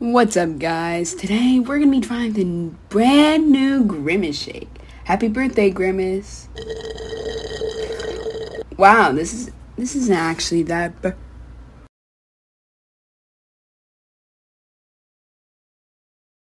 What's up, guys? Today we're gonna be trying the brand new Grimace Shake. Happy birthday, Grimace! Wow, this is this isn't actually that